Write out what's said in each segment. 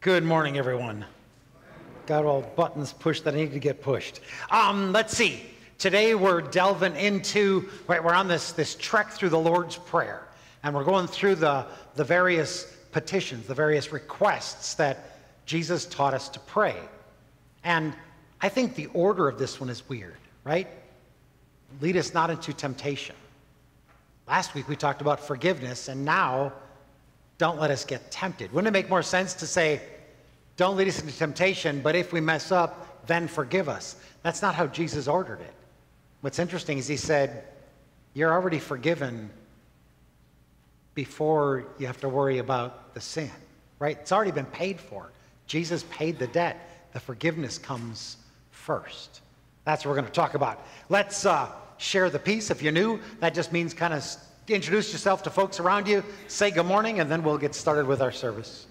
Good morning, everyone. Got all buttons pushed that need to get pushed. Um, let's see. Today we're delving into, right, we're on this, this trek through the Lord's Prayer, and we're going through the, the various petitions, the various requests that Jesus taught us to pray. And I think the order of this one is weird, right? Lead us not into temptation. Last week we talked about forgiveness, and now don't let us get tempted. Wouldn't it make more sense to say, don't lead us into temptation, but if we mess up, then forgive us? That's not how Jesus ordered it. What's interesting is he said, You're already forgiven before you have to worry about the sin, right? It's already been paid for. Jesus paid the debt. The forgiveness comes first. That's what we're going to talk about. Let's uh, share the peace. If you're new, that just means kind of introduce yourself to folks around you, say good morning, and then we'll get started with our service.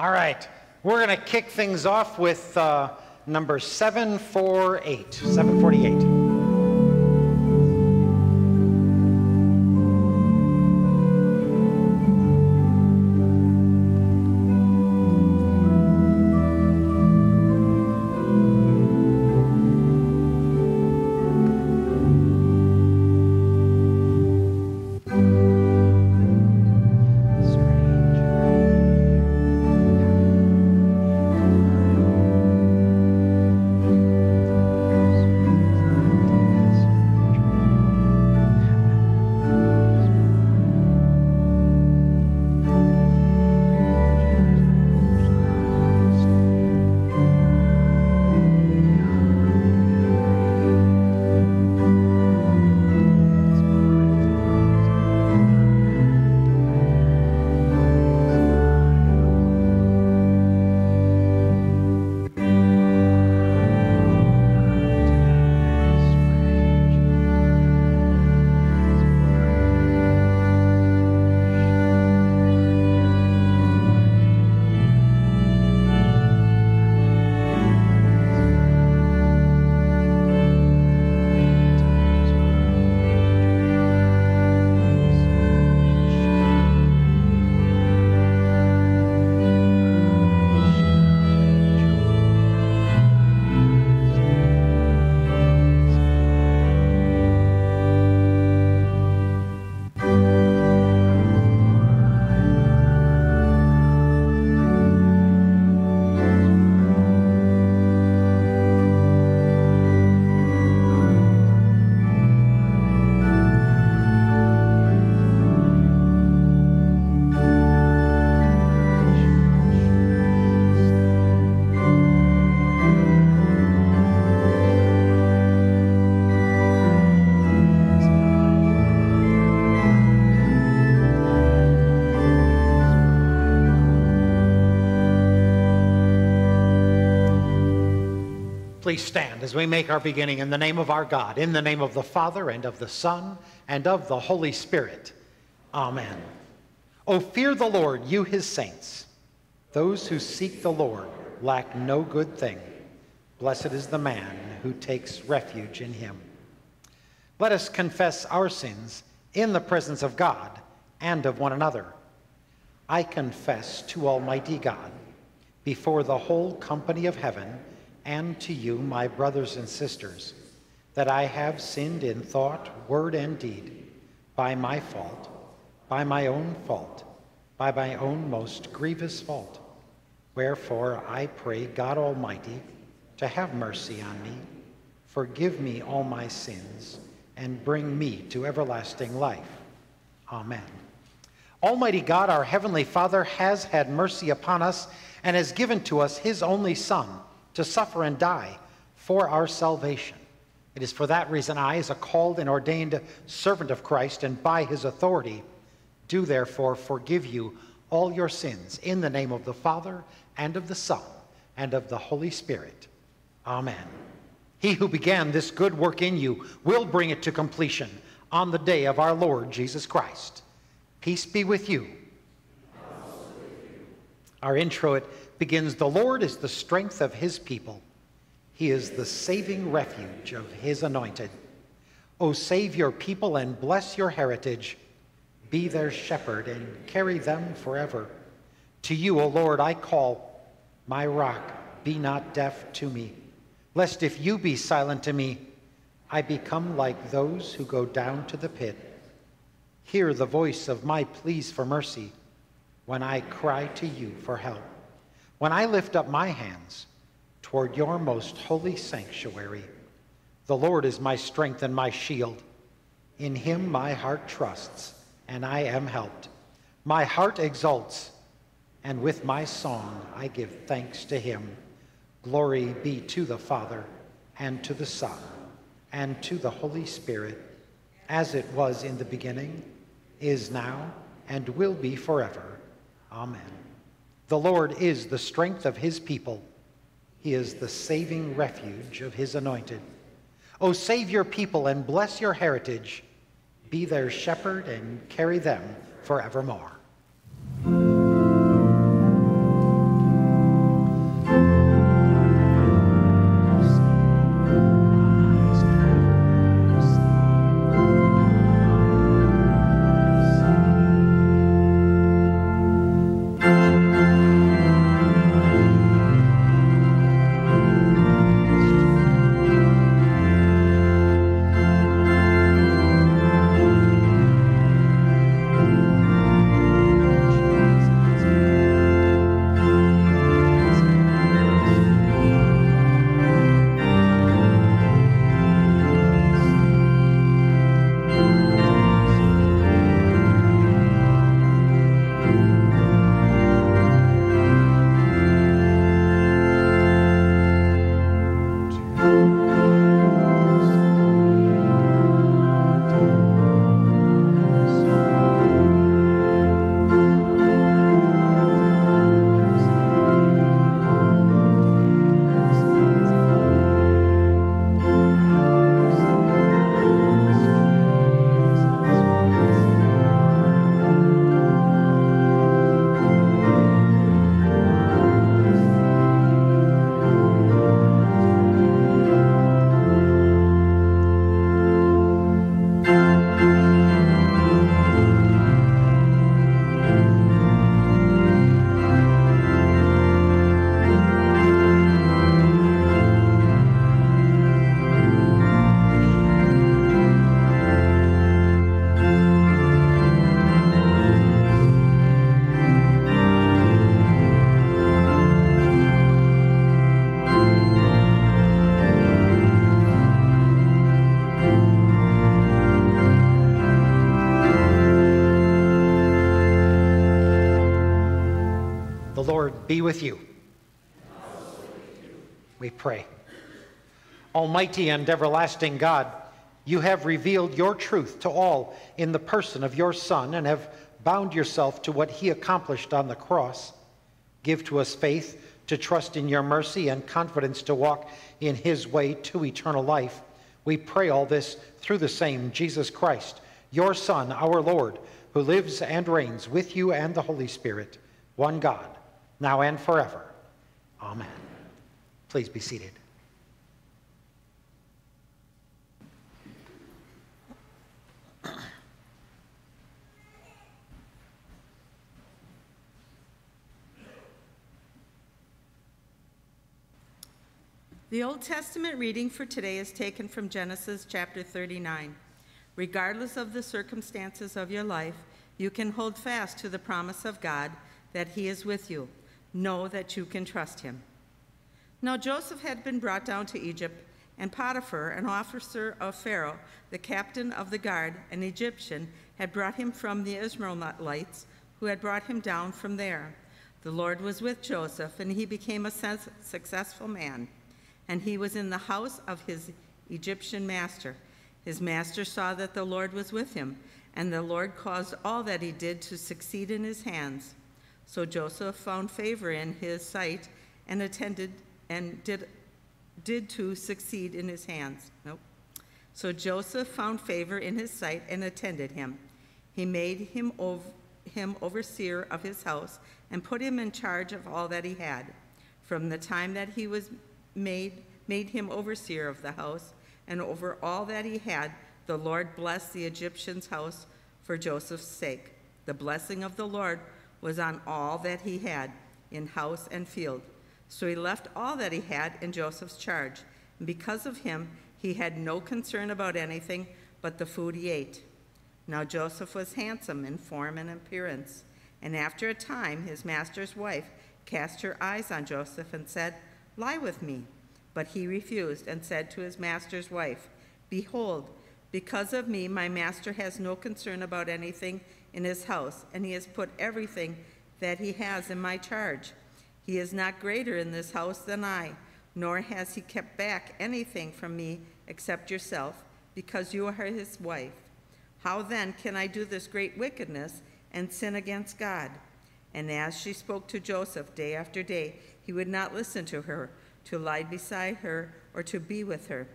All right, we're going to kick things off with uh, number 748. 748. Please stand as we make our beginning in the name of our God, in the name of the Father, and of the Son, and of the Holy Spirit. Amen. O fear the Lord, you his saints. Those who seek the Lord lack no good thing. Blessed is the man who takes refuge in him. Let us confess our sins in the presence of God and of one another. I confess to Almighty God, before the whole company of heaven, and to you, my brothers and sisters, that I have sinned in thought, word, and deed, by my fault, by my own fault, by my own most grievous fault. Wherefore I pray God Almighty to have mercy on me, forgive me all my sins, and bring me to everlasting life. Amen. Almighty God, our Heavenly Father, has had mercy upon us and has given to us his only Son to suffer and die for our salvation. It is for that reason I, as a called and ordained servant of Christ, and by his authority, do therefore forgive you all your sins in the name of the Father, and of the Son, and of the Holy Spirit. Amen. He who began this good work in you will bring it to completion on the day of our Lord Jesus Christ. Peace be with you. Our introit begins The Lord is the strength of his people. He is the saving refuge of his anointed. O save your people and bless your heritage. Be their shepherd and carry them forever. To you, O Lord, I call, my rock, be not deaf to me. Lest if you be silent to me, I become like those who go down to the pit. Hear the voice of my pleas for mercy when I cry to you for help. When I lift up my hands, toward your most holy sanctuary. The Lord is my strength and my shield. In him my heart trusts, and I am helped. My heart exults, and with my song I give thanks to him. Glory be to the Father, and to the Son, and to the Holy Spirit, as it was in the beginning, is now, and will be forever. Amen. The Lord is the strength of his people he is the saving refuge of his anointed. O save your people and bless your heritage. Be their shepherd and carry them forevermore. Be with you. We pray. Almighty and everlasting God, you have revealed your truth to all in the person of your Son and have bound yourself to what he accomplished on the cross. Give to us faith to trust in your mercy and confidence to walk in his way to eternal life. We pray all this through the same Jesus Christ, your Son, our Lord, who lives and reigns with you and the Holy Spirit, one God now and forever. Amen. Please be seated. The Old Testament reading for today is taken from Genesis chapter 39. Regardless of the circumstances of your life, you can hold fast to the promise of God that He is with you. Know that you can trust Him. Now Joseph had been brought down to Egypt, and Potiphar, an officer of Pharaoh, the captain of the guard, an Egyptian, had brought him from the Ishmaelites, who had brought him down from there. The Lord was with Joseph, and he became a successful man. And he was in the house of his Egyptian master. His master saw that the Lord was with him, and the Lord caused all that he did to succeed in his hands. So Joseph found favor in his sight and attended and did, did to succeed in his hands. Nope. So Joseph found favor in his sight and attended him. He made him, ov- him overseer of his house and put him in charge of all that he had. From the time that he was made, made him overseer of the house and over all that he had, the Lord blessed the Egyptian's house for Joseph's sake. The blessing of the Lord was on all that he had in house and field. So he left all that he had in Joseph's charge. And because of him, he had no concern about anything but the food he ate. Now Joseph was handsome in form and appearance. And after a time, his master's wife cast her eyes on Joseph and said, Lie with me. But he refused and said to his master's wife, Behold, because of me, my master has no concern about anything in his house, and he has put everything that he has in my charge. He is not greater in this house than I, nor has he kept back anything from me except yourself, because you are his wife. How then can I do this great wickedness and sin against God? And as she spoke to Joseph day after day, he would not listen to her, to lie beside her, or to be with her.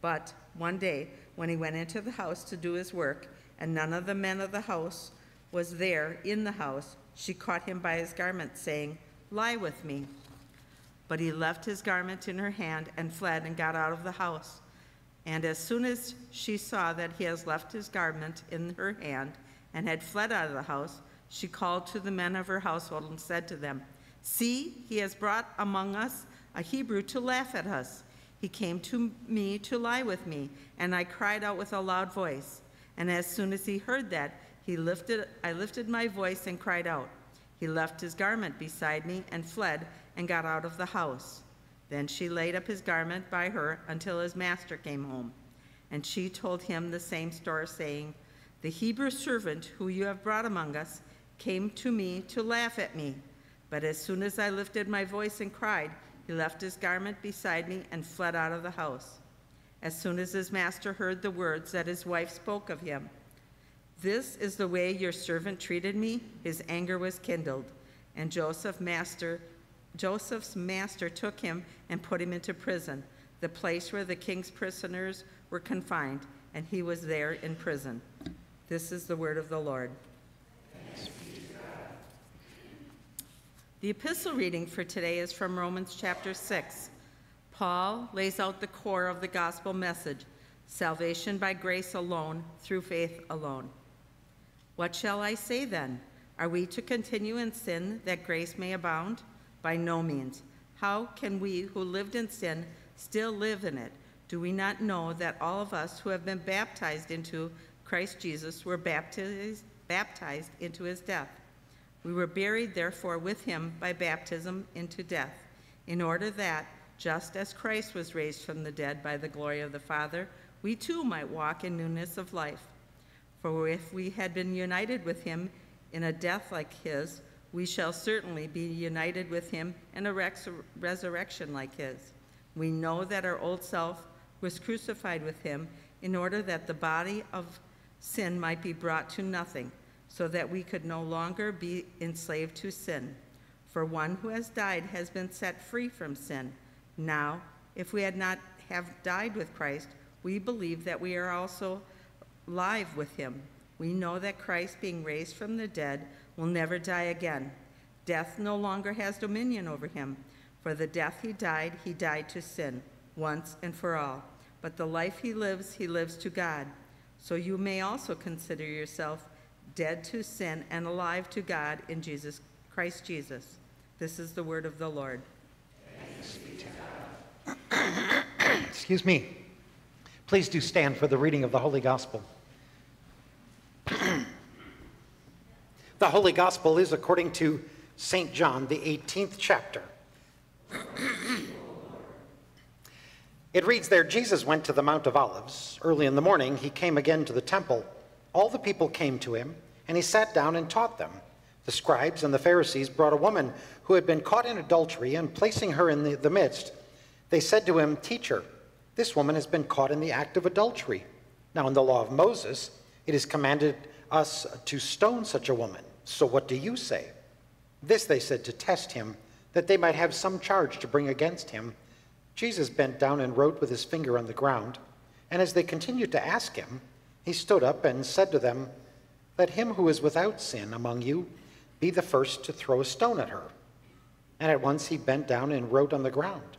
But one day, when he went into the house to do his work, and none of the men of the house was there in the house, she caught him by his garment, saying, Lie with me. But he left his garment in her hand and fled and got out of the house. And as soon as she saw that he has left his garment in her hand and had fled out of the house, she called to the men of her household and said to them, See, he has brought among us a Hebrew to laugh at us. He came to me to lie with me, and I cried out with a loud voice. And as soon as he heard that, he lifted, I lifted my voice and cried out. He left his garment beside me and fled and got out of the house. Then she laid up his garment by her until his master came home. And she told him the same story, saying, The Hebrew servant who you have brought among us came to me to laugh at me. But as soon as I lifted my voice and cried, he left his garment beside me and fled out of the house. As soon as his master heard the words that his wife spoke of him, This is the way your servant treated me, his anger was kindled. And Joseph master, Joseph's master took him and put him into prison, the place where the king's prisoners were confined, and he was there in prison. This is the word of the Lord. The epistle reading for today is from Romans chapter 6. Paul lays out the core of the gospel message salvation by grace alone, through faith alone. What shall I say then? Are we to continue in sin that grace may abound? By no means. How can we who lived in sin still live in it? Do we not know that all of us who have been baptized into Christ Jesus were baptized, baptized into his death? We were buried, therefore, with him by baptism into death, in order that, just as Christ was raised from the dead by the glory of the Father, we too might walk in newness of life. For if we had been united with him in a death like his, we shall certainly be united with him in a resurrection like his. We know that our old self was crucified with him in order that the body of sin might be brought to nothing so that we could no longer be enslaved to sin. For one who has died has been set free from sin. Now, if we had not have died with Christ, we believe that we are also live with him. We know that Christ, being raised from the dead, will never die again. Death no longer has dominion over him. For the death he died, he died to sin, once and for all. But the life he lives, he lives to God. So you may also consider yourself dead to sin and alive to God in Jesus Christ Jesus. This is the word of the Lord. Excuse me. Please do stand for the reading of the Holy Gospel. the Holy Gospel is according to St. John, the 18th chapter. it reads there Jesus went to the Mount of Olives. Early in the morning, he came again to the temple. All the people came to him, and he sat down and taught them. The scribes and the Pharisees brought a woman who had been caught in adultery, and placing her in the, the midst, they said to him, Teacher, this woman has been caught in the act of adultery. Now, in the law of Moses, it is commanded us to stone such a woman. So what do you say? This they said to test him, that they might have some charge to bring against him. Jesus bent down and wrote with his finger on the ground. And as they continued to ask him, he stood up and said to them, Let him who is without sin among you be the first to throw a stone at her. And at once he bent down and wrote on the ground.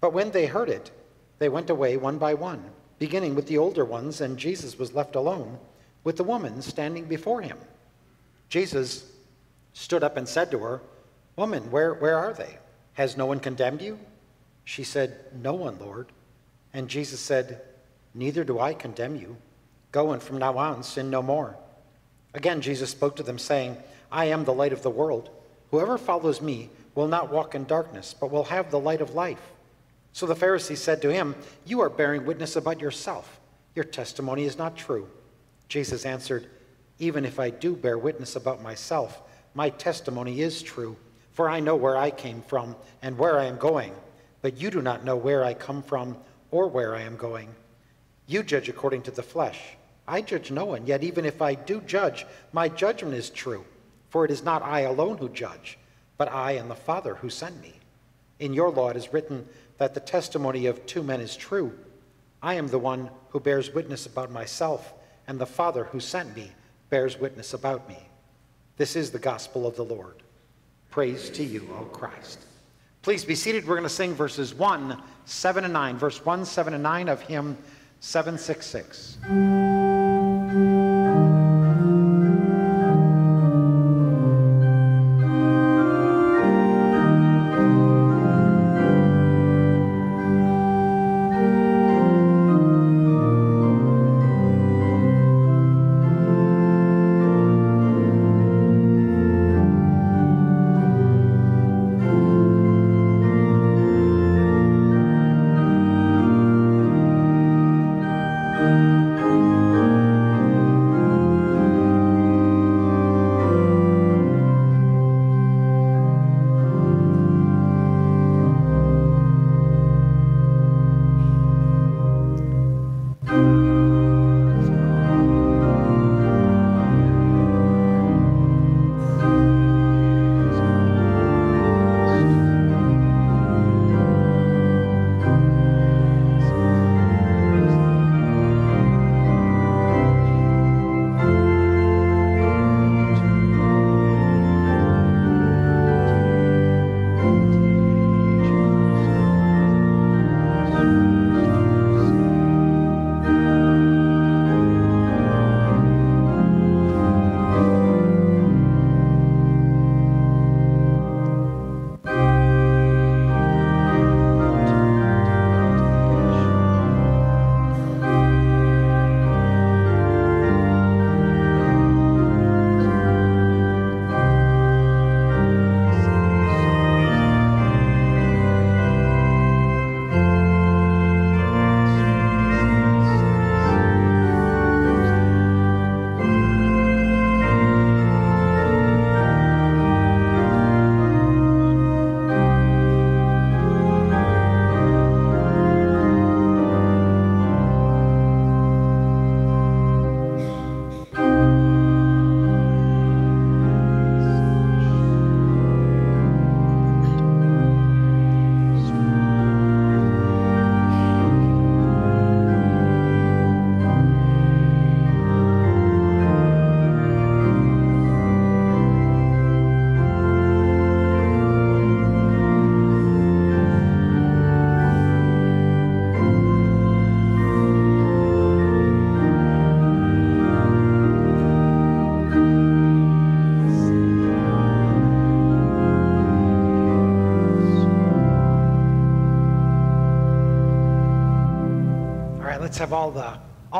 But when they heard it, they went away one by one, beginning with the older ones, and Jesus was left alone with the woman standing before him. Jesus stood up and said to her, Woman, where, where are they? Has no one condemned you? She said, No one, Lord. And Jesus said, Neither do I condemn you. Go and from now on sin no more. Again, Jesus spoke to them, saying, I am the light of the world. Whoever follows me will not walk in darkness, but will have the light of life. So the Pharisees said to him, You are bearing witness about yourself. Your testimony is not true. Jesus answered, Even if I do bear witness about myself, my testimony is true, for I know where I came from and where I am going, but you do not know where I come from or where I am going. You judge according to the flesh. I judge no one, yet even if I do judge, my judgment is true, for it is not I alone who judge, but I and the Father who sent me. In your law it is written that the testimony of two men is true. I am the one who bears witness about myself and the Father who sent me bears witness about me. This is the gospel of the Lord. Praise to you, O Christ. Please be seated. We're going to sing verses 1, 7, and 9. Verse 1, 7, and 9 of hymn 766.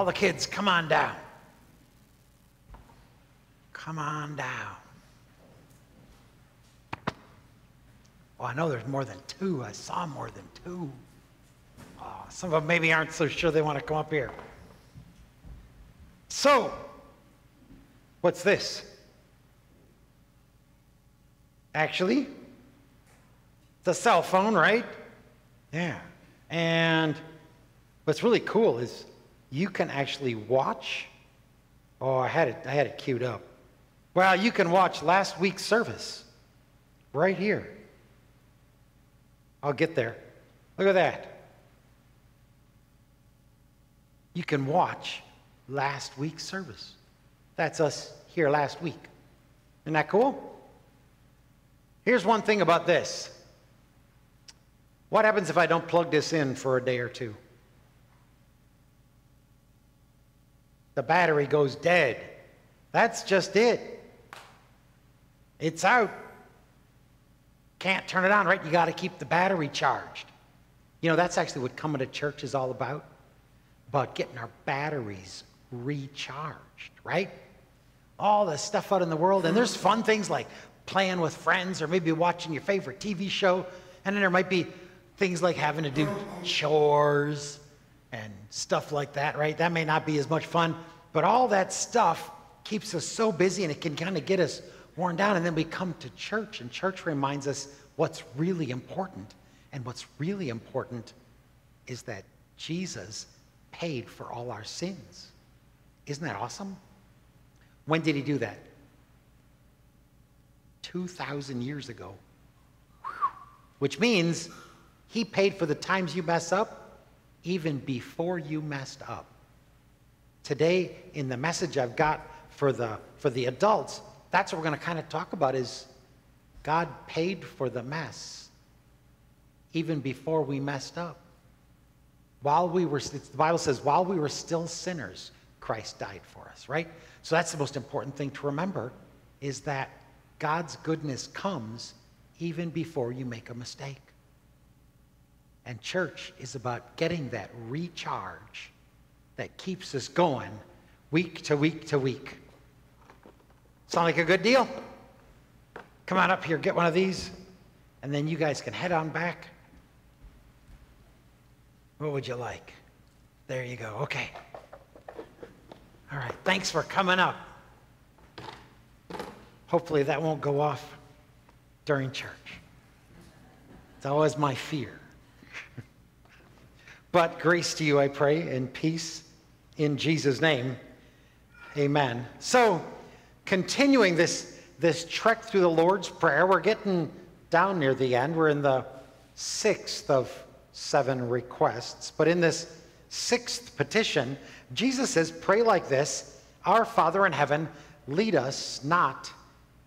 the kids, come on down. Come on down. Well, I know there's more than two. I saw more than two. Oh, some of them maybe aren't so sure they want to come up here. So, what's this? Actually, it's a cell phone, right? Yeah. And what's really cool is you can actually watch. Oh, I had it, I had it queued up. Well, you can watch last week's service right here. I'll get there. Look at that. You can watch last week's service. That's us here last week. Isn't that cool? Here's one thing about this. What happens if I don't plug this in for a day or two? The battery goes dead. That's just it. It's out. Can't turn it on, right? You got to keep the battery charged. You know, that's actually what coming to church is all about about getting our batteries recharged, right? All the stuff out in the world. And there's fun things like playing with friends or maybe watching your favorite TV show. And then there might be things like having to do chores and stuff like that, right? That may not be as much fun, but all that stuff keeps us so busy and it can kind of get us worn down. And then we come to church, and church reminds us what's really important. And what's really important is that Jesus paid for all our sins. Isn't that awesome? When did he do that? 2,000 years ago. Which means he paid for the times you mess up even before you messed up. Today, in the message I've got for the, for the adults, that's what we're going to kind of talk about is God paid for the mess even before we messed up. While we were, the Bible says, while we were still sinners, Christ died for us, right? So that's the most important thing to remember is that God's goodness comes even before you make a mistake. And church is about getting that recharge that keeps us going week to week to week. Sound like a good deal? Come on up here, get one of these, and then you guys can head on back. What would you like? There you go. Okay. All right. Thanks for coming up. Hopefully that won't go off during church. It's always my fear. But grace to you, I pray, and peace in Jesus' name. Amen. So, continuing this, this trek through the Lord's Prayer, we're getting down near the end. We're in the sixth of seven requests. But in this sixth petition, Jesus says, Pray like this Our Father in heaven, lead us not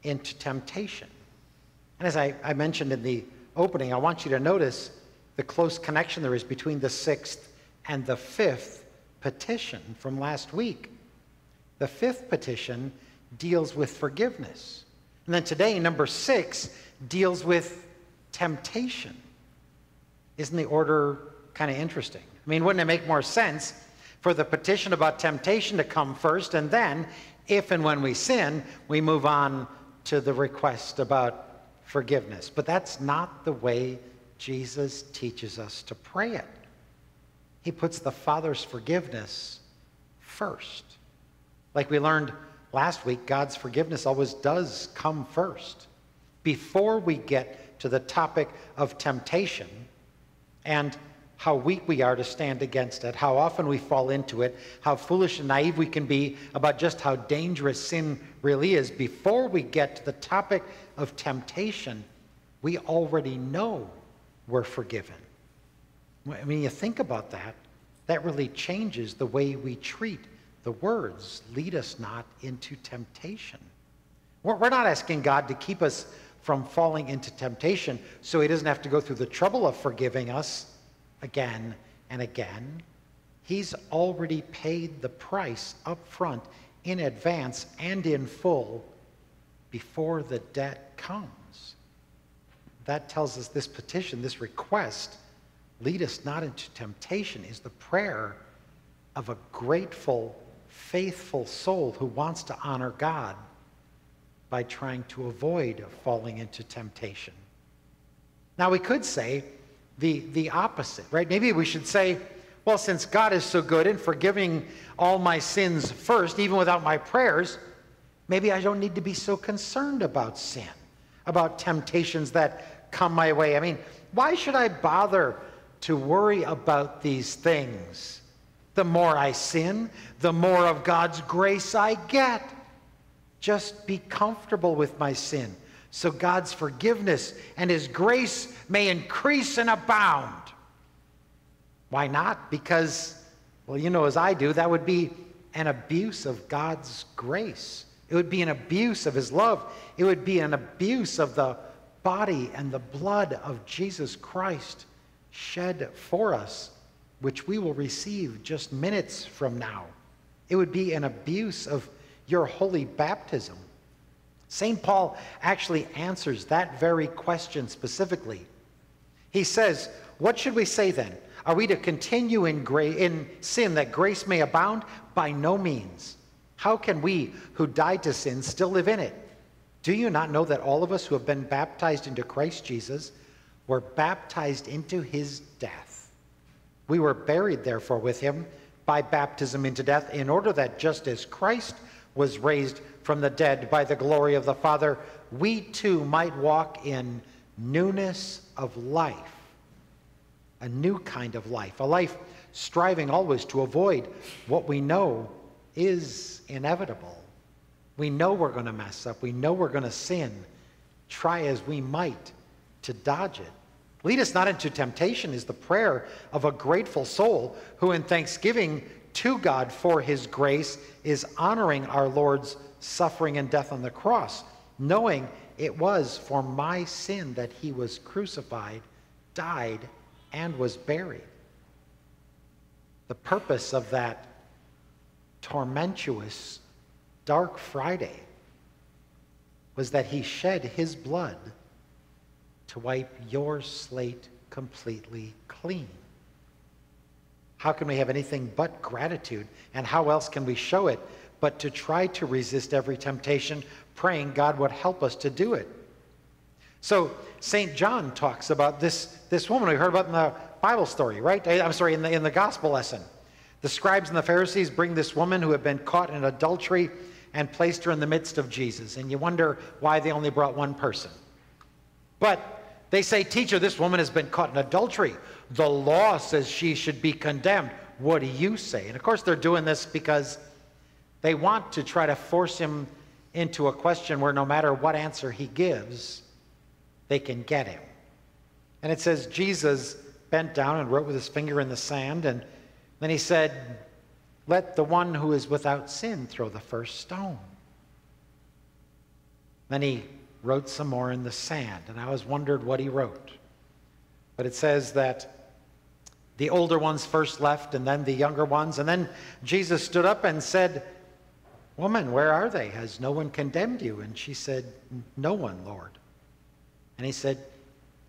into temptation. And as I, I mentioned in the opening, I want you to notice the close connection there is between the sixth and the fifth petition from last week. The fifth petition deals with forgiveness. And then today, number six deals with temptation. Isn't the order kind of interesting? I mean, wouldn't it make more sense for the petition about temptation to come first, and then, if and when we sin, we move on to the request about forgiveness? But that's not the way Jesus teaches us to pray it. He puts the Father's forgiveness first. Like we learned last week, God's forgiveness always does come first. Before we get to the topic of temptation, and how weak we are to stand against it, how often we fall into it, how foolish and naive we can be about just how dangerous sin really is. Before we get to the topic of temptation, we already know we're forgiven. I mean, you think about that, that really changes the way we treat the words lead us not into temptation. We're not asking God to keep us from falling into temptation so he doesn't have to go through the trouble of forgiving us again and again. He's already paid the price up front in advance and in full before the debt comes. That tells us this petition, this request, lead us not into temptation, is the prayer of a grateful, faithful soul who wants to honor God by trying to avoid falling into temptation. Now, we could say the, the opposite, right? Maybe we should say, well, since God is so good in forgiving all my sins first, even without my prayers, maybe I don't need to be so concerned about sin, about temptations that come my way. I mean, why should I bother to worry about these things? The more I sin, the more of God's grace I get. Just be comfortable with my sin so God's forgiveness and His grace may increase and abound. Why not? Because, well, you know as I do, that would be an abuse of God's grace. It would be an abuse of His love. It would be an abuse of the body and the blood of Jesus Christ shed for us, which we will receive just minutes from now. It would be an abuse of your holy baptism. St. Paul actually answers that very question specifically. He says, What should we say then? Are we to continue in, gra- in sin that grace may abound? By no means. How can we who died to sin still live in it? Do you not know that all of us who have been baptized into Christ Jesus were baptized into his death? We were buried, therefore, with him by baptism into death, in order that just as Christ was raised from the dead by the glory of the Father, we too might walk in newness of life. A new kind of life, a life striving always to avoid what we know is inevitable. We know we're going to mess up. We know we're going to sin. Try as we might to dodge it. Lead us not into temptation is the prayer of a grateful soul who, in thanksgiving to God for his grace, is honoring our Lord's suffering and death on the cross, knowing it was for my sin that he was crucified, died, and was buried. The purpose of that tormentuous, dark Friday was that he shed his blood to wipe your slate completely clean. How can we have anything but gratitude? And how else can we show it but to try to resist every temptation, praying God would help us to do it? So St. John talks about this, this woman we heard about in the Bible story, right? I'm sorry, in the, in the gospel lesson. The scribes and the Pharisees bring this woman who had been caught in adultery and placed her in the midst of Jesus. And you wonder why they only brought one person. But they say, Teacher, this woman has been caught in adultery. The law says she should be condemned. What do you say? And of course, they're doing this because they want to try to force him into a question where no matter what answer he gives, they can get him. And it says Jesus bent down and wrote with his finger in the sand, and then he said, Let the one who is without sin throw the first stone. Then he wrote some more in the sand, and I always wondered what he wrote. But it says that the older ones first left, and then the younger ones. And then Jesus stood up and said, Woman, where are they? Has no one condemned you? And she said, No one, Lord. And he said,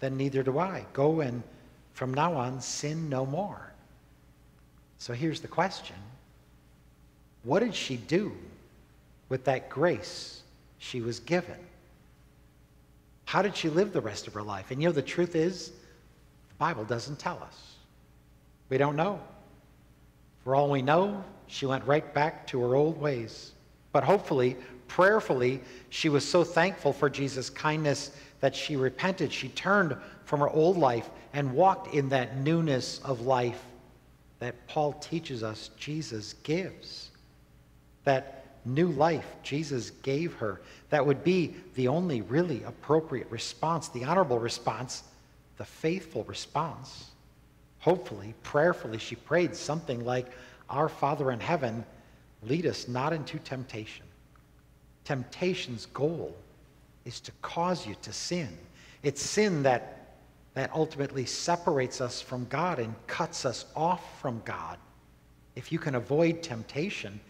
Then neither do I. Go and from now on sin no more. So here's the question What did she do with that grace she was given? How did she live the rest of her life? And you know, the truth is, the Bible doesn't tell us. We don't know. For all we know, she went right back to her old ways. But hopefully, prayerfully, she was so thankful for Jesus' kindness that she repented. She turned from her old life and walked in that newness of life that Paul teaches us Jesus gives. That new life Jesus gave her that would be the only really appropriate response, the honorable response, the faithful response. Hopefully, prayerfully, she prayed something like, Our Father in heaven, lead us not into temptation. Temptation's goal is to cause you to sin. It's sin that, that ultimately separates us from God and cuts us off from God. If you can avoid temptation,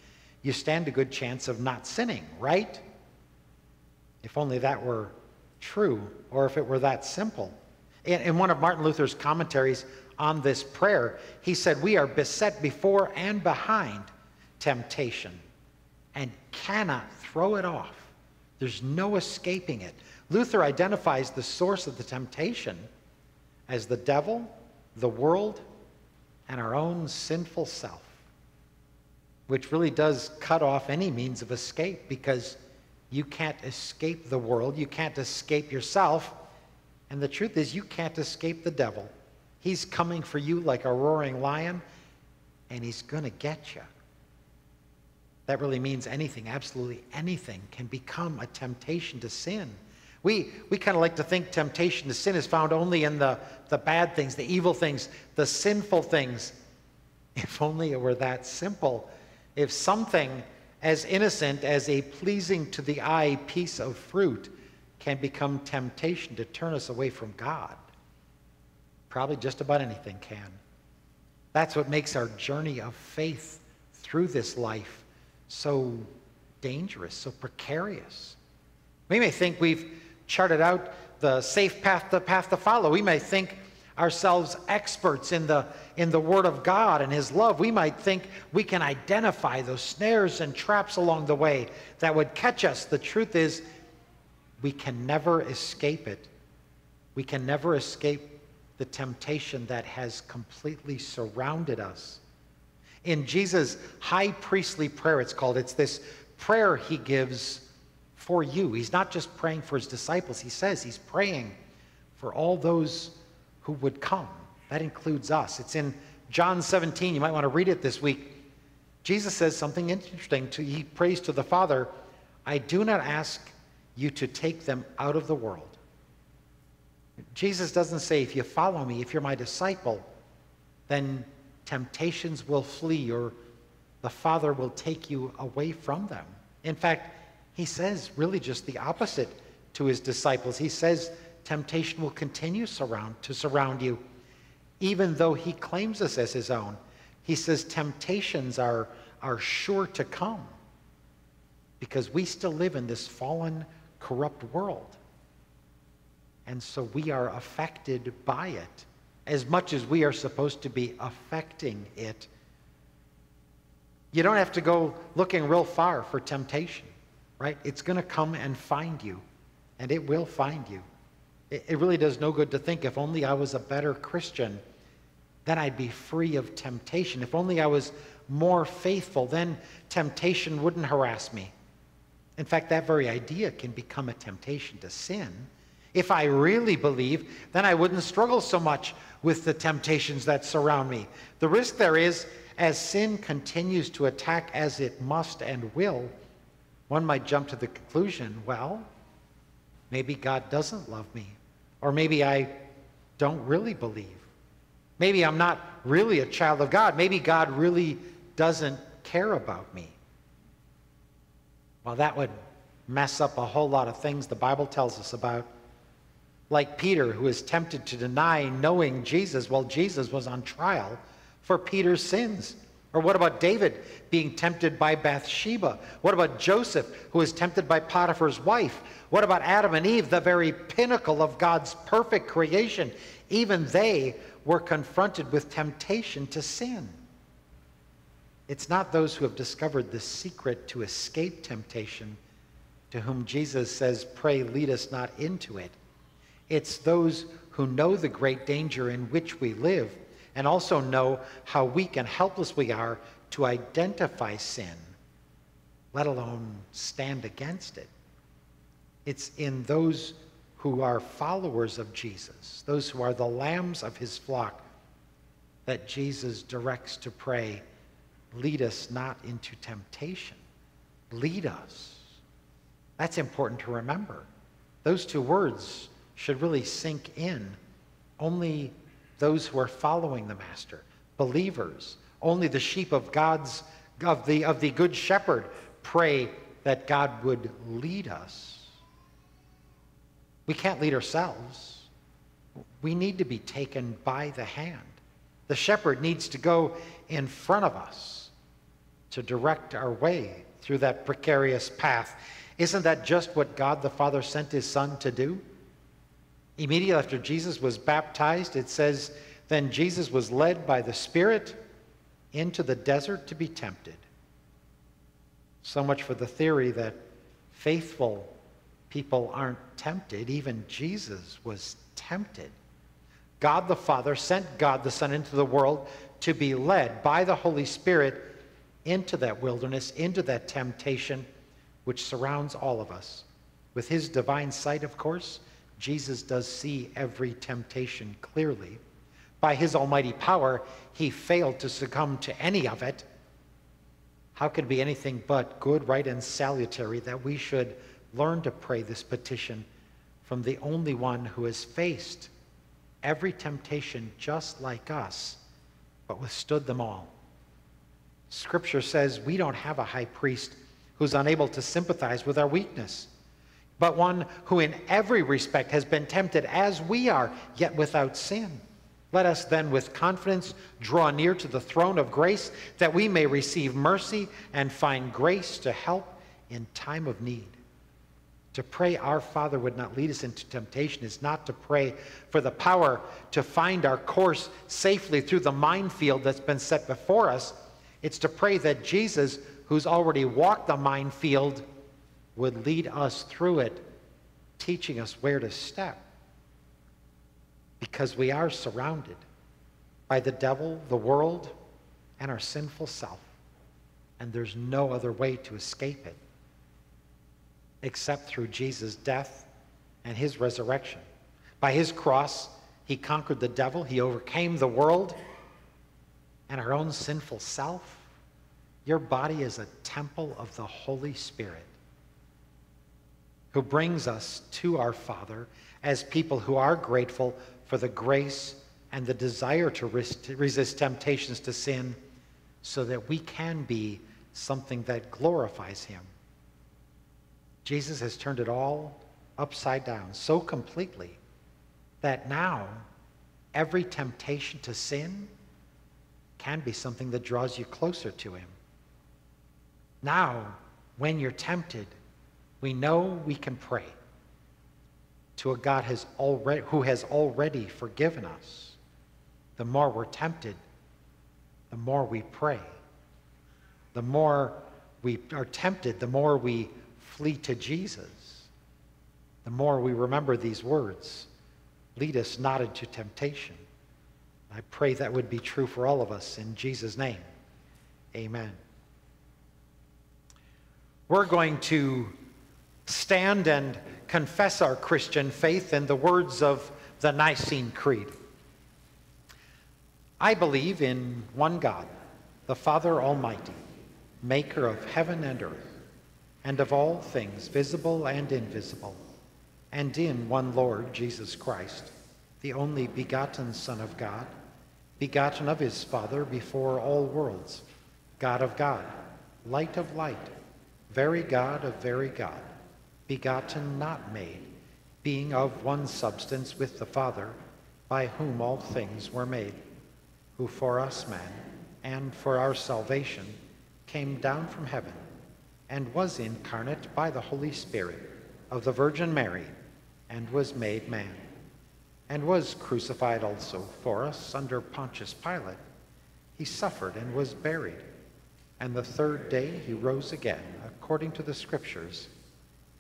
you stand a good chance of not sinning, right? If only that were true, or if it were that simple. In, in one of Martin Luther's commentaries on this prayer, he said, We are beset before and behind temptation and cannot throw it off. There's no escaping it. Luther identifies the source of the temptation as the devil, the world, and our own sinful self, which really does cut off any means of escape because you can't escape the world, you can't escape yourself, and the truth is, you can't escape the devil. He's coming for you like a roaring lion, and he's going to get you. That really means anything, absolutely anything, can become a temptation to sin. We, we kind of like to think temptation to sin is found only in the, the bad things, the evil things, the sinful things. If only it were that simple. If something as innocent as a pleasing to the eye piece of fruit can become temptation to turn us away from God, probably just about anything can. That's what makes our journey of faith through this life so dangerous, so precarious. We may think we've charted out the safe path, the path to follow. We may think ourselves experts in the, in the Word of God and His love. We might think we can identify those snares and traps along the way that would catch us. The truth is, we can never escape it. We can never escape the temptation that has completely surrounded us. In Jesus' high priestly prayer, it's called, it's this prayer he gives for you. He's not just praying for his disciples, he says he's praying for all those who would come. That includes us. It's in John 17. You might want to read it this week. Jesus says something interesting. To, he prays to the Father, I do not ask you to take them out of the world. Jesus doesn't say, if you follow me, if you're my disciple, then temptations will flee or the Father will take you away from them. In fact, he says really just the opposite to his disciples. He says temptation will continue surround, to surround you, even though he claims us as his own. He says temptations are, are sure to come because we still live in this fallen, corrupt world. And so we are affected by it as much as we are supposed to be affecting it. You don't have to go looking real far for temptation right? It's going to come and find you, and it will find you. It, it really does no good to think if only I was a better Christian, then I'd be free of temptation. If only I was more faithful, then temptation wouldn't harass me. In fact, that very idea can become a temptation to sin. If I really believe, then I wouldn't struggle so much with the temptations that surround me. The risk there is, as sin continues to attack as it must and will, one might jump to the conclusion well, maybe God doesn't love me. Or maybe I don't really believe. Maybe I'm not really a child of God. Maybe God really doesn't care about me. Well, that would mess up a whole lot of things the Bible tells us about. Like Peter, who is tempted to deny knowing Jesus while Jesus was on trial for Peter's sins. Or what about David being tempted by Bathsheba? What about Joseph, who was tempted by Potiphar's wife? What about Adam and Eve, the very pinnacle of God's perfect creation? Even they were confronted with temptation to sin. It's not those who have discovered the secret to escape temptation to whom Jesus says, Pray, lead us not into it. It's those who know the great danger in which we live and also know how weak and helpless we are to identify sin, let alone stand against it. It's in those who are followers of Jesus, those who are the lambs of his flock, that Jesus directs to pray, lead us not into temptation. Lead us. That's important to remember. Those two words should really sink in. Only those who are following the master, believers. Only the sheep of God's of the of the good shepherd pray that God would lead us. We can't lead ourselves. We need to be taken by the hand. The shepherd needs to go in front of us to direct our way through that precarious path. Isn't that just what God the Father sent his Son to do? Immediately after Jesus was baptized, it says, Then Jesus was led by the Spirit into the desert to be tempted. So much for the theory that faithful people aren't tempted. Even Jesus was tempted. God the Father sent God the Son into the world to be led by the Holy Spirit into that wilderness, into that temptation which surrounds all of us. With his divine sight, of course, Jesus does see every temptation clearly. By his almighty power, he failed to succumb to any of it. How could it be anything but good, right, and salutary that we should learn to pray this petition from the only one who has faced every temptation just like us, but withstood them all? Scripture says we don't have a high priest who's unable to sympathize with our weakness, but one who in every respect has been tempted as we are, yet without sin. Let us then with confidence draw near to the throne of grace that we may receive mercy and find grace to help in time of need. To pray our Father would not lead us into temptation is not to pray for the power to find our course safely through the minefield that's been set before us. It's to pray that Jesus, who's already walked the minefield, would lead us through it, teaching us where to step because we are surrounded by the devil, the world, and our sinful self. And there's no other way to escape it except through Jesus' death and his resurrection. By his cross, he conquered the devil, he overcame the world and our own sinful self. Your body is a temple of the Holy Spirit who brings us to our Father as people who are grateful for the grace and the desire to resist temptations to sin so that we can be something that glorifies Him. Jesus has turned it all upside down so completely that now every temptation to sin can be something that draws you closer to Him. Now, when you're tempted, we know we can pray to a God has already, who has already forgiven us, the more we're tempted, the more we pray. The more we are tempted, the more we flee to Jesus. The more we remember these words lead us not into temptation. I pray that would be true for all of us in Jesus' name. Amen. We're going to stand and confess our Christian faith in the words of the Nicene Creed. I believe in one God, the Father Almighty, maker of heaven and earth, and of all things visible and invisible, and in one Lord Jesus Christ, the only begotten Son of God, begotten of his Father before all worlds, God of God, light of light, very God of very God begotten, not made, being of one substance with the Father, by whom all things were made, who for us men and for our salvation came down from heaven and was incarnate by the Holy Spirit of the Virgin Mary and was made man and was crucified also for us under Pontius Pilate. He suffered and was buried, and the third day he rose again according to the Scriptures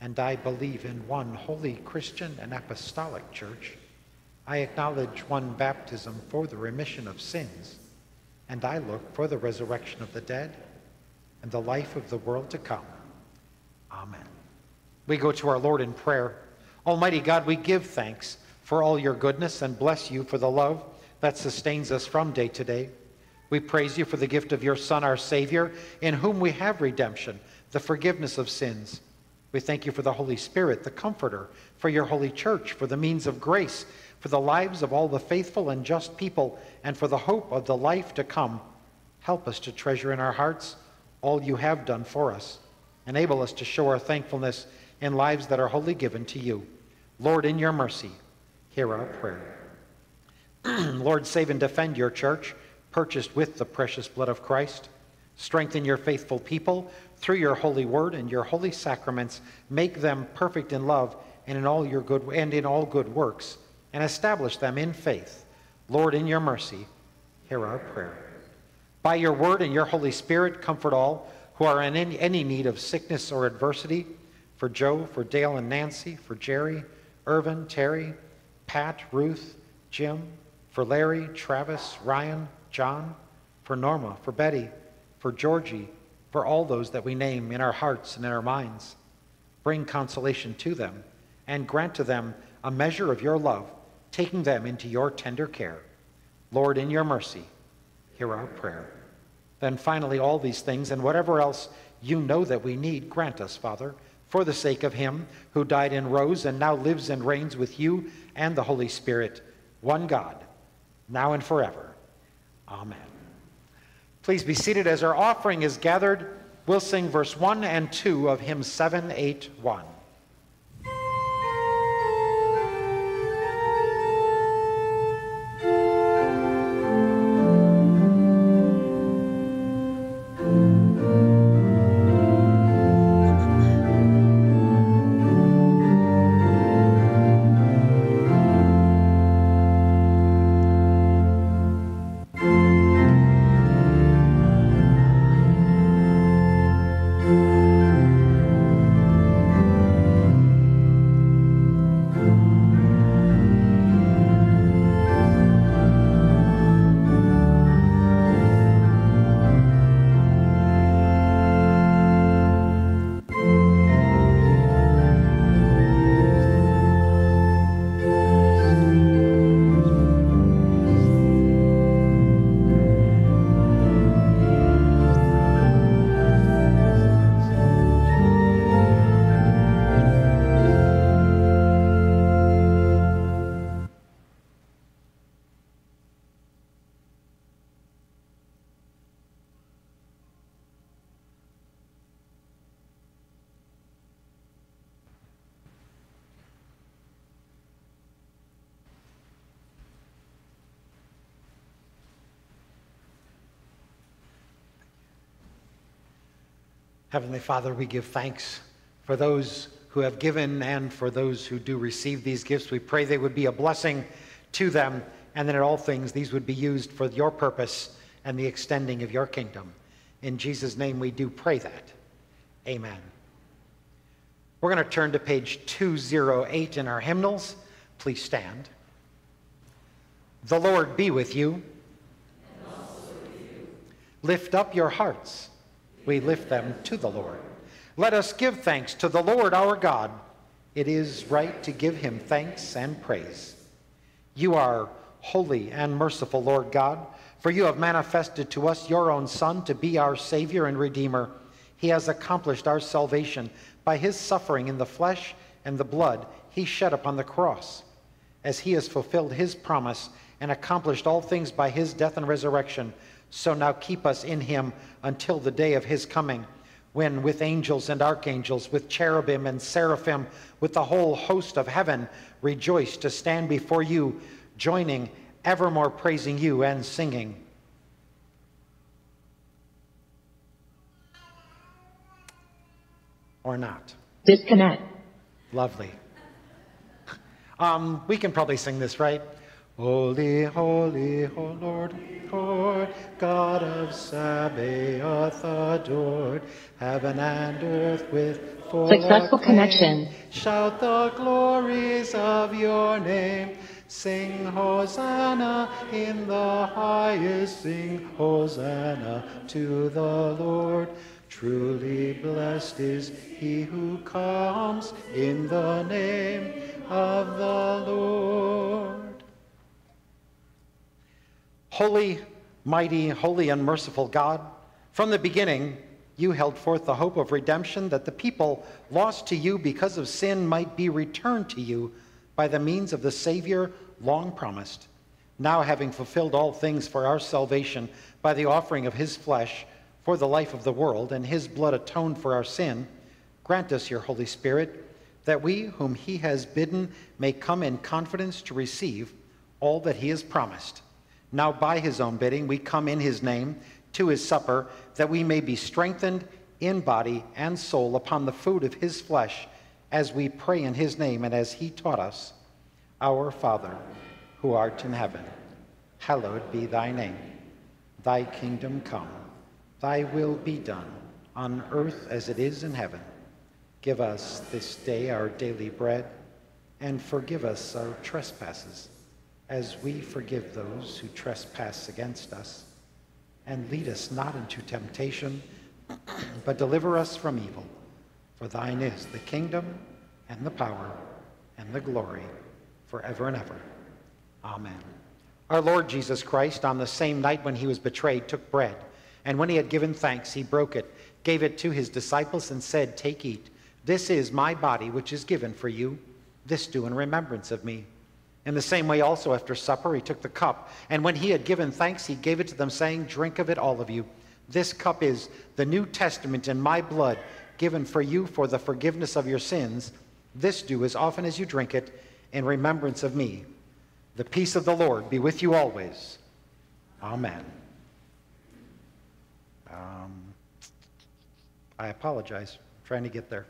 and I believe in one holy Christian and apostolic church. I acknowledge one baptism for the remission of sins, and I look for the resurrection of the dead and the life of the world to come. Amen. We go to our Lord in prayer. Almighty God, we give thanks for all your goodness and bless you for the love that sustains us from day to day. We praise you for the gift of your Son, our Savior, in whom we have redemption, the forgiveness of sins we thank you for the Holy Spirit, the Comforter, for your holy church, for the means of grace, for the lives of all the faithful and just people, and for the hope of the life to come. Help us to treasure in our hearts all you have done for us. Enable us to show our thankfulness in lives that are wholly given to you. Lord, in your mercy, hear our prayer. Lord, save and defend your church purchased with the precious blood of Christ. Strengthen your faithful people through your holy word and your holy sacraments. Make them perfect in love and in all your good and in all good works, and establish them in faith. Lord, in your mercy, hear our prayer. By your word and your Holy Spirit, comfort all who are in any, any need of sickness or adversity. For Joe, for Dale and Nancy, for Jerry, Irvin, Terry, Pat, Ruth, Jim, for Larry, Travis, Ryan, John, for Norma, for Betty, for Georgie, for all those that we name in our hearts and in our minds. Bring consolation to them and grant to them a measure of your love, taking them into your tender care. Lord, in your mercy, hear our prayer. Then finally, all these things and whatever else you know that we need, grant us, Father, for the sake of him who died and rose and now lives and reigns with you and the Holy Spirit, one God, now and forever. Amen. Please be seated as our offering is gathered. We'll sing verse 1 and 2 of hymn 781. Heavenly Father, we give thanks for those who have given and for those who do receive these gifts. We pray they would be a blessing to them, and that in all things these would be used for your purpose and the extending of your kingdom. In Jesus' name we do pray that. Amen. We're going to turn to page 208 in our hymnals. Please stand. The Lord be with you. With you. Lift up your hearts we lift them to the Lord. Let us give thanks to the Lord our God. It is right to give him thanks and praise. You are holy and merciful, Lord God, for you have manifested to us your own Son to be our Savior and Redeemer. He has accomplished our salvation by his suffering in the flesh and the blood he shed upon the cross. As he has fulfilled his promise and accomplished all things by his death and resurrection, so now keep us in him until the day of his coming, when with angels and archangels, with cherubim and seraphim, with the whole host of heaven, rejoice to stand before you, joining, evermore praising you and singing. Or not. Disconnect. Lovely. Um, we can probably sing this, right? Holy, holy, O Lord, Lord, God of Sabaoth adored, heaven and earth with full Successful connection. Shout the glories of your name. Sing Hosanna in the highest. Sing Hosanna to the Lord. Truly blessed is he who comes in the name of the Lord. Holy, mighty, holy, and merciful God, from the beginning, you held forth the hope of redemption that the people lost to you because of sin might be returned to you by the means of the Savior long promised. Now, having fulfilled all things for our salvation by the offering of his flesh for the life of the world, and his blood atoned for our sin, grant us your Holy Spirit, that we, whom he has bidden, may come in confidence to receive all that he has promised Now, by his own bidding, we come in his name to his supper, that we may be strengthened in body and soul upon the food of his flesh, as we pray in his name and as he taught us. Our Father, who art in heaven, hallowed be thy name. Thy kingdom come, thy will be done, on earth as it is in heaven. Give us this day our daily bread, and forgive us our trespasses as we forgive those who trespass against us. And lead us not into temptation, but deliver us from evil. For thine is the kingdom, and the power, and the glory, forever and ever. Amen. Our Lord Jesus Christ, on the same night when he was betrayed, took bread, and when he had given thanks, he broke it, gave it to his disciples, and said, Take, eat. This is my body, which is given for you. This do in remembrance of me. In the same way, also after supper, he took the cup, and when he had given thanks, he gave it to them, saying, Drink of it, all of you. This cup is the New Testament in my blood, given for you for the forgiveness of your sins. This do as often as you drink it in remembrance of me. The peace of the Lord be with you always. Amen. Um, I apologize. I'm trying to get there.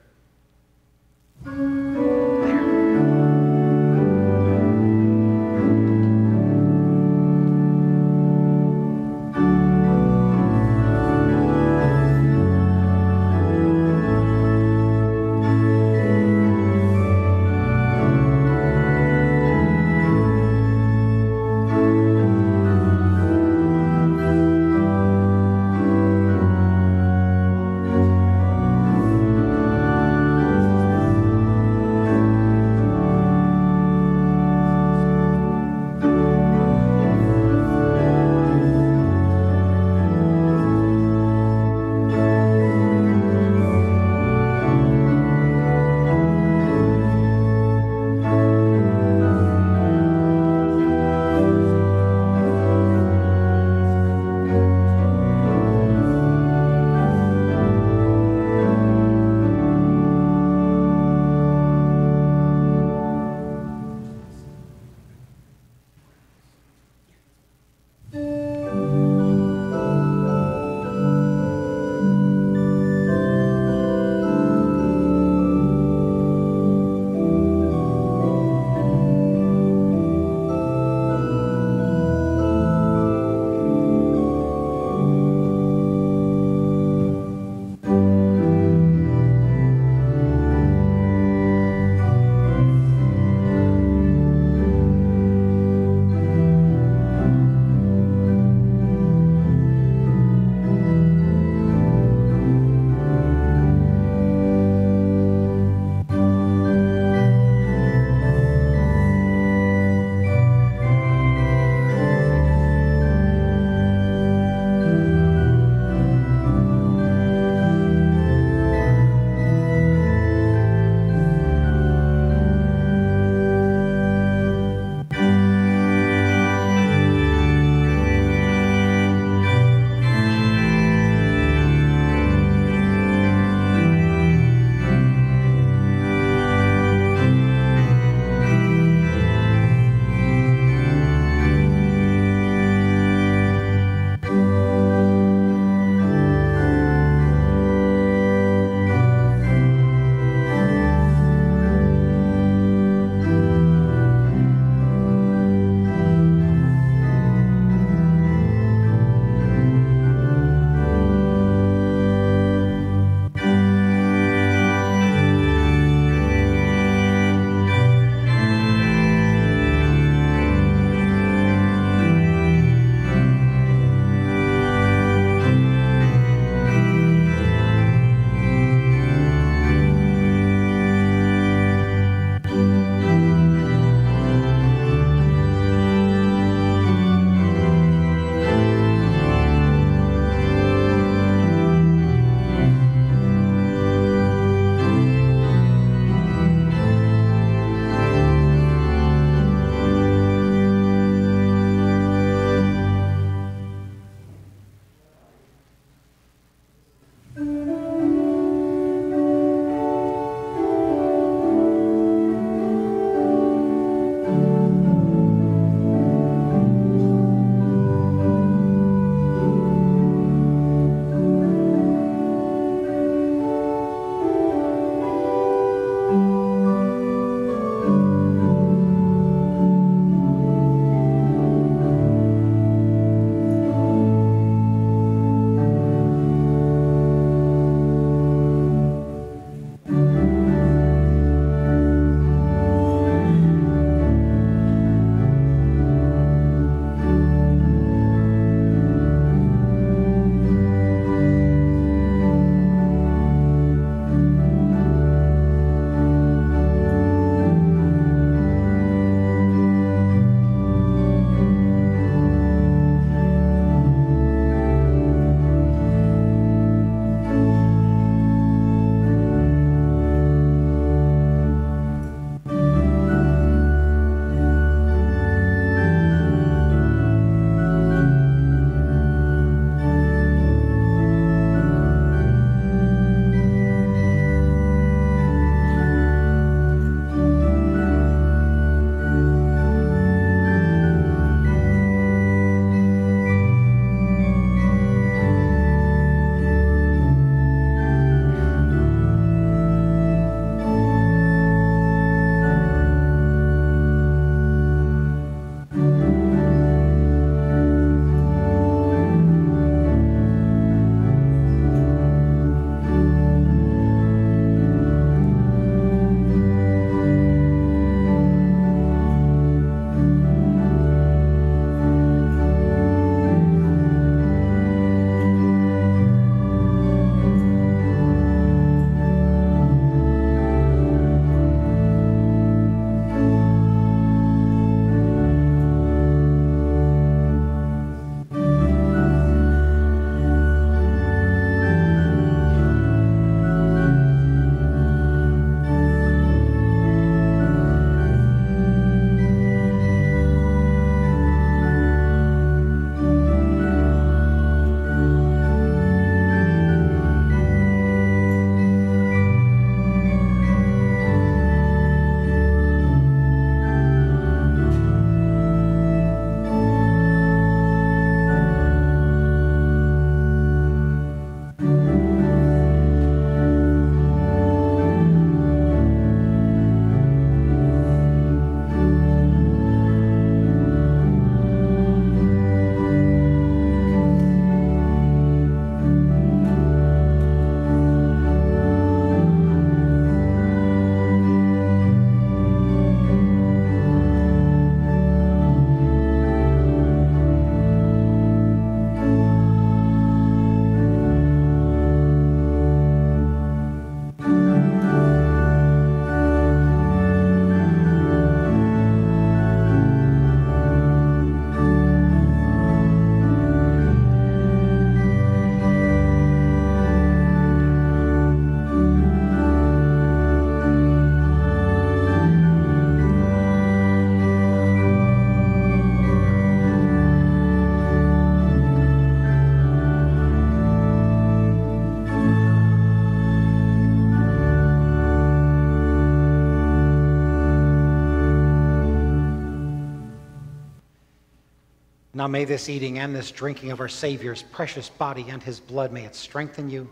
Now may this eating and this drinking of our Savior's precious body and his blood, may it strengthen you,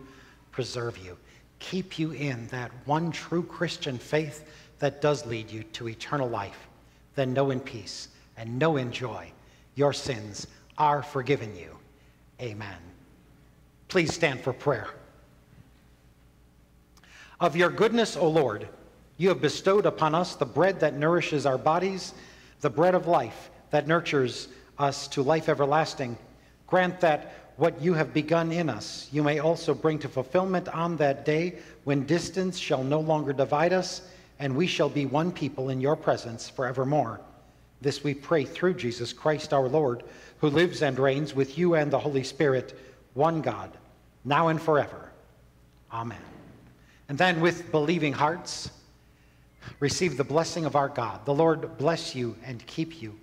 preserve you, keep you in that one true Christian faith that does lead you to eternal life. Then know in peace and know in joy your sins are forgiven you. Amen. Please stand for prayer. Of your goodness, O Lord, you have bestowed upon us the bread that nourishes our bodies, the bread of life that nurtures us to life everlasting. Grant that what you have begun in us, you may also bring to fulfillment on that day when distance shall no longer divide us, and we shall be one people in your presence forevermore. This we pray through Jesus Christ our Lord, who lives and reigns with you and the Holy Spirit, one God, now and forever. Amen. And then with believing hearts, receive the blessing of our God. The Lord bless you and keep you.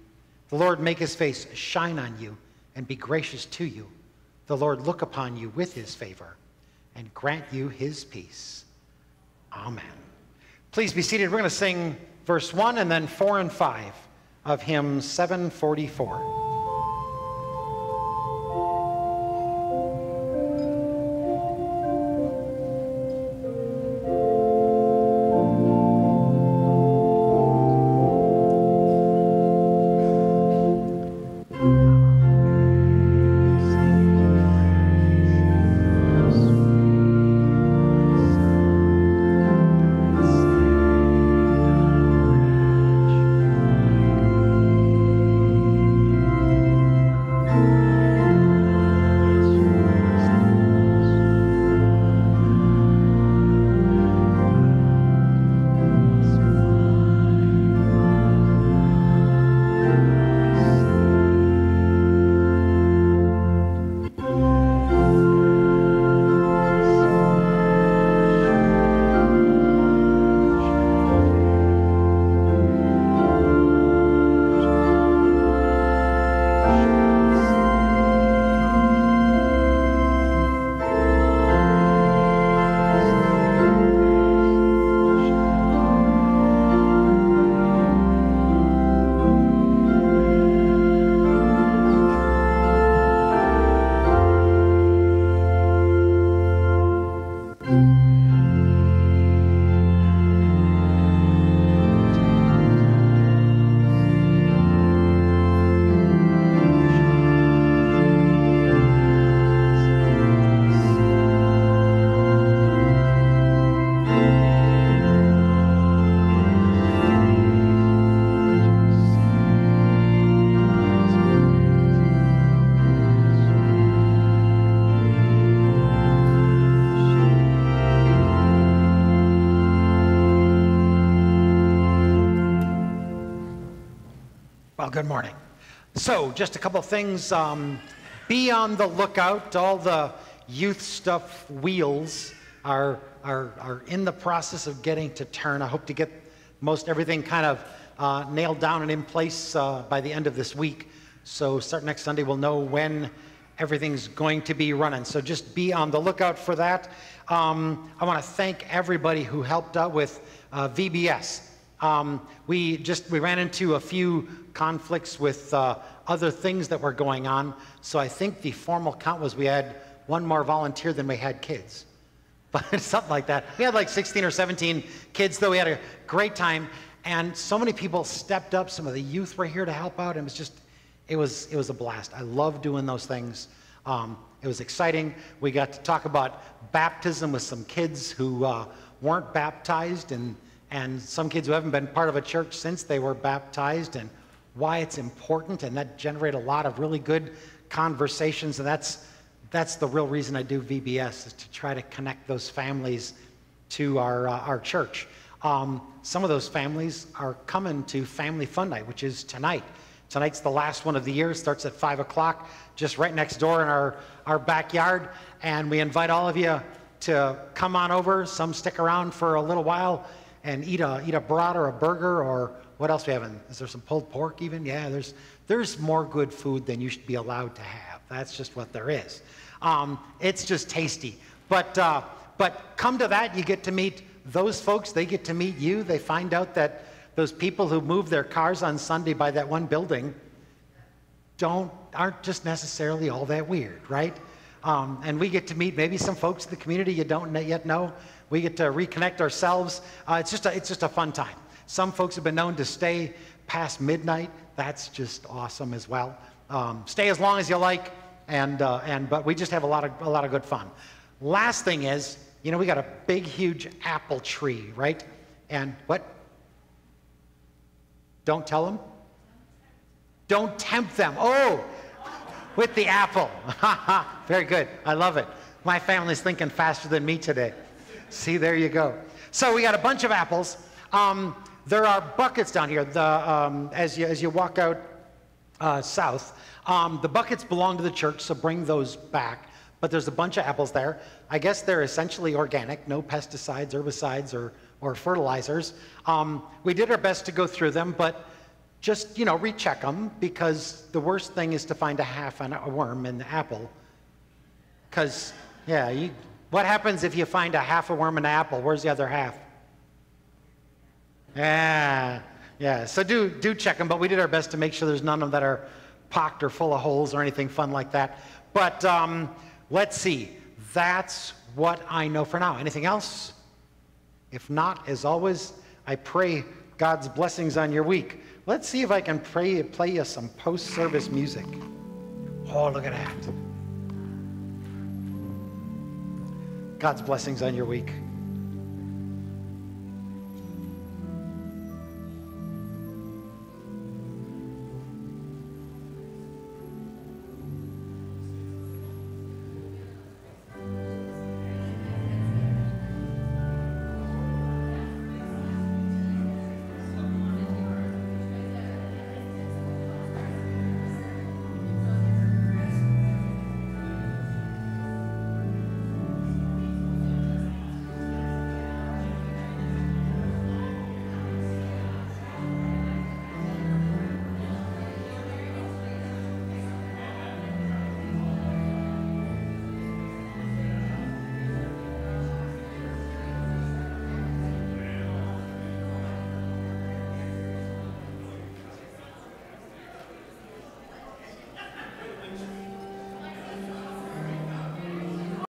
The Lord make his face shine on you and be gracious to you. The Lord look upon you with his favor and grant you his peace. Amen. Please be seated. We're going to sing verse 1 and then 4 and 5 of hymn 744. Good morning. So, just a couple things. Um, be on the lookout. All the youth stuff wheels are, are, are in the process of getting to turn. I hope to get most everything kind of uh, nailed down and in place uh, by the end of this week. So, start next Sunday, we'll know when everything's going to be running. So, just be on the lookout for that. Um, I want to thank everybody who helped out with uh, VBS. Um, we just we ran into a few conflicts with uh, other things that were going on. So I think the formal count was we had one more volunteer than we had kids. But something like that. We had like 16 or 17 kids, though we had a great time. And so many people stepped up. Some of the youth were here to help out. And it was just, it was, it was a blast. I love doing those things. Um, it was exciting. We got to talk about baptism with some kids who uh, weren't baptized and and some kids who haven't been part of a church since they were baptized and why it's important and that generate a lot of really good conversations and that's that's the real reason I do VBS is to try to connect those families to our uh, our church. Um, some of those families are coming to Family Fun Night, which is tonight. Tonight's the last one of the year. It starts at five o'clock, just right next door in our our backyard, and we invite all of you to come on over. Some stick around for a little while and eat a, eat a brat or a burger or what else we have? In, is there some pulled pork even? Yeah, there's, there's more good food than you should be allowed to have. That's just what there is. Um, it's just tasty. But, uh, but come to that, you get to meet those folks. They get to meet you. They find out that those people who move their cars on Sunday by that one building don't aren't just necessarily all that weird, right? Um, and we get to meet maybe some folks in the community you don't yet know. We get to reconnect ourselves. Uh, it's just a, it's just a fun time. Some folks have been known to stay past midnight. That's just awesome as well. Um, stay as long as you like, and uh, and but we just have a lot of a lot of good fun. Last thing is, you know, we got a big, huge apple tree, right? And what? Don't tell them. Don't tempt them. Oh, with the apple. Very good. I love it. My family's thinking faster than me today. See, there you go. So we got a bunch of apples. Um, there are buckets down here. The, um, as, you, as you walk out uh, south, um, the buckets belong to the church, so bring those back. But there's a bunch of apples there. I guess they're essentially organic, no pesticides, herbicides, or, or fertilizers. Um, we did our best to go through them, but just, you know, recheck them because the worst thing is to find a half an, a worm in the apple. Because, yeah, you, what happens if you find a half a worm in an apple? Where's the other half? Yeah, yeah. So do, do check them, but we did our best to make sure there's none of them that are pocked or full of holes or anything fun like that. But um, let's see. That's what I know for now. Anything else? If not, as always, I pray God's blessings on your week. Let's see if I can pray, play you some post service music. Oh, look at that. God's blessings on your week.